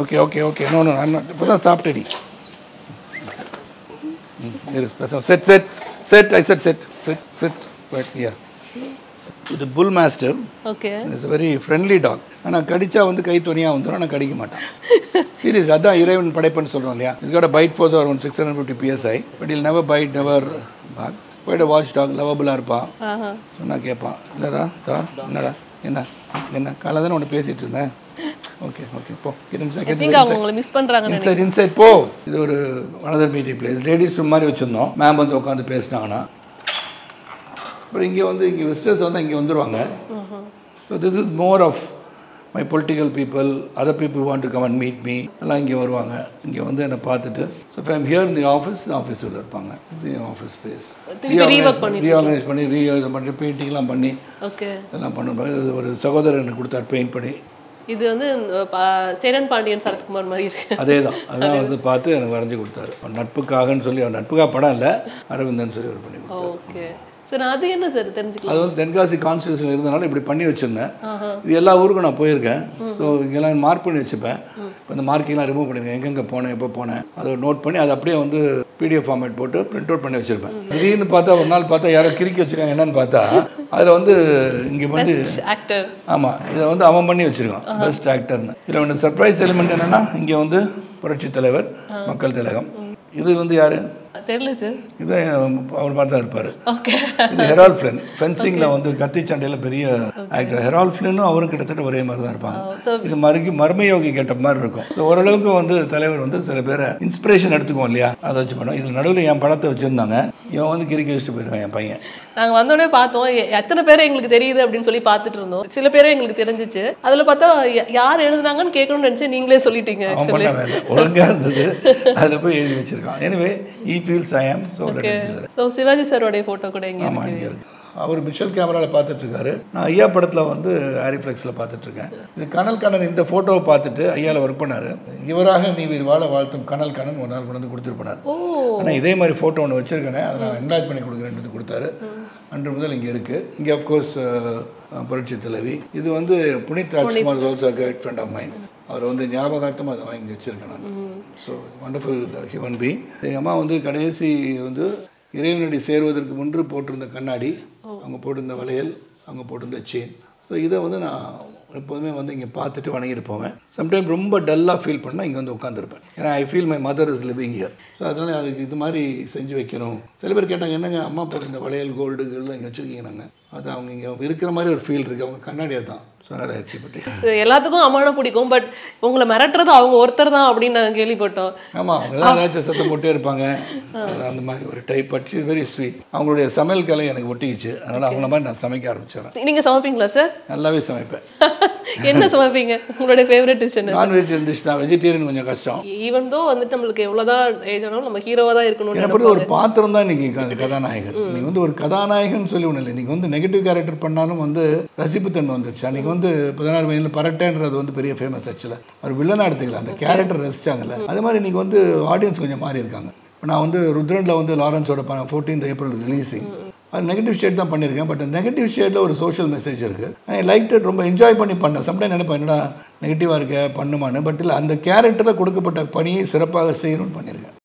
Okay okay okay no no நான் இப்போ தான் சாப்பிட்டேடி set set set I set set set set but yeah இது bull master okay it's very friendly dog ஆனால் கடிச்சா வந்து கை துணியாக வந்துடும் ஆனால் கடிக்க மாட்டான். சீரியஸ் அதான் இறைவன் படைப்புன்னு சொல்கிறோம் இல்லையா? Is got bite force one six hundred fifty PSI but I'll never bite never back போய்ட்டு வாட்ச் டாக் லவபுளாக இருப்பான். ஆஹா. சொன்னா கேட்பான். இல்லைடா தா என்னடா என்ன என்ன? காலை தானே உன்னை பேசிகிட்டு இருந்தேன். ஓகே ஓகே போ. அவங்க மிஸ் பண்றாங்கன்னு இன்சைட் இன்சைட் போ. இது ஒரு another meeting place ladies room மாதிரி வச்சுருந்தோம். மேம் வந்து உட்காந்து பேசினாங்கன்னா. அப்புறம் இங்கே வந்து இங்கே விசிட்டர்ஸ் வந்து இங்கே வந்துடுவாங்க so this is more of my political people other people want to come and meet me எல்லாம் இங்கே வருவாங்க. இங்கே வந்து என்னை பார்த்துட்டு. ஸோ இப்போ ஹியர் இந்த ஆஃபீஸ் ஆஃபீஸில் இருப்பாங்க. இது ஆஃபீஸ் ஸ்பேஸ் ரீஆர்கனைஸ் பண்ணி ரீ பண்ணி பெயிண்டிங்லாம் பண்ணி எல்லாம் பண்ணும்போது இது ஒரு சகோதரர் எனக்கு கொடுத்தார் பெயிண்ட் பண்ணி. இது வந்து சேரன் பாண்டியன் சரத்குமார் மாதிரி இருக்கு. அதே தான் அதான் வந்து பார்த்து எனக்கு வரைஞ்சி கொடுத்தாரு. நட்புக்காகன்னு சொல்லி நட்புக்காக படம் இல்லை அரவிந்தன் சொல்லி ஒரு பண்ணி ஓகே. சார் அது என்ன சார் தெரிஞ்சுக்கலாம் அது வந்து தென்காசி கான்ஸ்டியூஷன் இருந்தனால இப்படி பண்ணி வச்சுருந்தேன். இது எல்லா ஊருக்கும் நான் போயிருக்கேன். ஸோ இங்கெல்லாம் மார்க் பண்ணி வச்சுப்பேன். இப்போ இந்த மார்க்கிங்லாம் ரிமூவ் பண்ணிருக்கேன் எங்கெங்கே போனேன் எப்போ போனேன் அதை நோட் பண்ணி அதை அப்படியே வந்து பிடிஎஃப் ஃபார்மேட் போட்டு பிரிண்ட் அவுட் பண்ணி வச்சுருப்பேன். திடீர்னு பார்த்தா ஒரு நாள் பார்த்தா யாரோ கிறுக்கி வச்சிருக்காங்க. என்னன்னு பார்த்தா அதில் வந்து இங்கே வந்து ஆக்டர் ஆமாம் இதை வந்து அவன் பண்ணி வச்சிருக்கான். பெஸ்ட் ஆக்டர்னு இதில் வந்து சர்ப்ரைஸ் எலிமெண்ட் என்னன்னா இங்கே வந்து புரட்சி தலைவர் மக்கள் திலகம். இது வந்து யாரு? தெரியல சார் இது அவர் மாதிரி தான் இருப்பார். ஓகே இது ஹெரால் ஃபிளின் ஃபென்சிங்கில் வந்து கத்தி சண்டையில் பெரிய ஆக்டர் ஹெரால் ஃபிளினும் அவரும் கிட்டத்தட்ட ஒரே மாதிரி தான் இருப்பாங்க ஸோ இது மறுக்கி மர்மயோகி கேட்ட மாதிரி இருக்கும். ஸோ ஓரளவுக்கு வந்து தலைவர் வந்து சில பேரை இன்ஸ்பிரேஷன் எடுத்துக்குவோம் இல்லையா? அதை வச்சு பண்ணுவோம் இதில் நடுவில் என் படத்தை வச்சுருந்தாங்க. இவன் வந்து கிறுக்கி வச்சுட்டு போயிடுவான் என் பையன். நாங்க வந்தோடனே பார்த்தோம். எத்தனை பேர் எங்களுக்கு தெரியுது அப்படின்னு சொல்லி பார்த்துட்டு இருந்தோம். சில பேர் எங்களுக்கு தெரிஞ்சிச்சு. அதுல பார்த்தா யார் எழுதுனாங்கன்னு கேட்கணும்னு நினைச்சு நீங்களே சொல்லிட்டீங்க ஒழுங்காக இருந்தது. அதில் போய் எழுதி வச்சிருக்கான். Anyway E feels I am so so Shivaji சாரோடைய photo கூட இங்க ஆமாம் இங்கே இருக்கு. அவர் மிஷல் கேமராவில் பார்த்துட்டு இருக்காரு நான் ஐயா படத்தில் வந்து ஆரிஃப்ளெக்ஸில் பார்த்துட்டு இருக்கேன் இது கனல் கண்ணன் இந்த ஃபோட்டோவை பார்த்துட்டு ஐயாவில் ஒர்க் பண்ணாரு. இவராக நீ வீர் வாழ வாழ்த்தும் கனல் கண்ணன் ஒரு நாள் கொண்டு வந்து கொடுத்துருப்பார் ஆனால் இதே மாதிரி ஃபோட்டோ ஒன்று வச்சிருக்கேனே அதை நான் என்லாஜ் பண்ணி கொடுக்குறேன்னு கொடுத்தாரு. அன்று முதல் இங்கே இருக்குது இங்கே அஃப்கோர்ஸ் புரட்சி தலைவி. இது வந்து Puneeth Rajkumar also great friend of mind அவர் வந்து ஞாபகார்த்தமாக அதை வாங்கி வச்சிருக்கேன் ஸோ வண்டர்ஃபுல் ஹியூமன் பீங் எங்கள் அம்மா வந்து கடைசி வந்து இறைவனடி சேருவதற்கு முன்பு போட்டிருந்த கண்ணாடி அவங்க போட்டிருந்த வளையல் அவங்க போட்டிருந்த செயின் ஸோ இதை வந்து நான் எப்போதுமே வந்து இங்கே பார்த்துட்டு வணங்கிட்டு போவேன் சம்டைம் ரொம்ப டல்லாக ஃபீல் பண்ணால் இங்கே வந்து உட்காந்துருப்பேன் ஏன்னா I feel my mother is living here so அதனால் அதுக்கு இது மாதிரி செஞ்சு வைக்கணும். சில பேர் கேட்டாங்க என்னங்க அம்மா போட்டிருந்த வளையல் கோல்டு எல்லாம் இங்கே வச்சுருக்கீங்க நாங்கள் அது அவங்க இங்கே இருக்கிற மாதிரி ஒரு ஃபீல் இருக்குது அவங்க கண்ணாடியாக தான். எல்லாத்துக்கும் அம்மாவை பிடிக்கும் பட் உங்களை மிரட்டுறது அவங்க ஒருத்தர் தான் அப்படின்னு நாங்கள் கேள்விப்பட்டோம். ஆமாம் அவங்க எல்லாம் ஏதாச்சும் சத்தம் போட்டே இருப்பாங்க. அந்த மாதிரி ஒரு டைப் பட் வெரி ஸ்வீட் அவங்களுடைய சமையல் கலை எனக்கு ஒட்டிக்கிச்சு. அதனால் அவங்கள மாதிரி நான் சமைக்க ஆரம்பிச்சிடறேன். நீங்க சமைப்பீங்களா சார் நல்லாவே சமைப்பேன். என்ன சமைப்பீங்க? உங்களுடைய ஃபேவரட் டிஷ் என்ன? நான்வெஜ் டிஷ் தான். வெஜிடேரியன் கொஞ்சம் கஷ்டம். ஈவன் தோ வந்துட்டு நம்மளுக்கு எவ்வளவுதான் ஏஜ் ஆனாலும் நம்ம ஹீரோவா தான் இருக்கணும்னு என்னை பொறுத்த ஒரு பாத்திரம் தான் இன்னைக்கு கதாநாயகன். நீங்கள் வந்து ஒரு கதாநாயகன் சொல்லி ஒன்றும் இல்லை. நீங்கள் வந்து நெகட்டிவ் கேரக்டர் பண்ணாலும் வந்து ரசிப்புத்தன்மை வந்துருச்சு. அன்றைக்கி வந்து பதினாறு வயதில் பரட்டேன்றது வந்து பெரிய ஃபேமஸ் ஆச்சுல ஒரு வில்லனாக எடுத்துக்கலாம். அந்த கேரக்டர் ரசிச்சாங்கல்ல. அது மாதிரி இன்னைக்கு வந்து ஆடியன்ஸ் கொஞ்சம் மாறி இருக்காங்க இப்போ நான் வந்து ருத்ரனில் வந்து லாரன்ஸோட ஃபோர்டீன்த் ஏப்ரல் ரிலீஸிங் அது நெகட்டிவ் ஷேட் தான் பண்ணியிருக்கேன் பட் நெகட்டிவ் ஸ்டேட்டில் ஒரு சோஷியல் மெசேஜ் இருக்குது ஐ லைக் இட் ரொம்ப என்ஜாய் பண்ணி பண்ணேன். சம்டைம் நினைப்பேன் என்னடா நெகட்டிவாக இருக்க பண்ணுமான்னு. பட் இல்லை அந்த கேரக்டரில் கொடுக்கப்பட்ட பணியை சிறப்பாக செய்யணும்னு பண்ணியிருக்கேன்.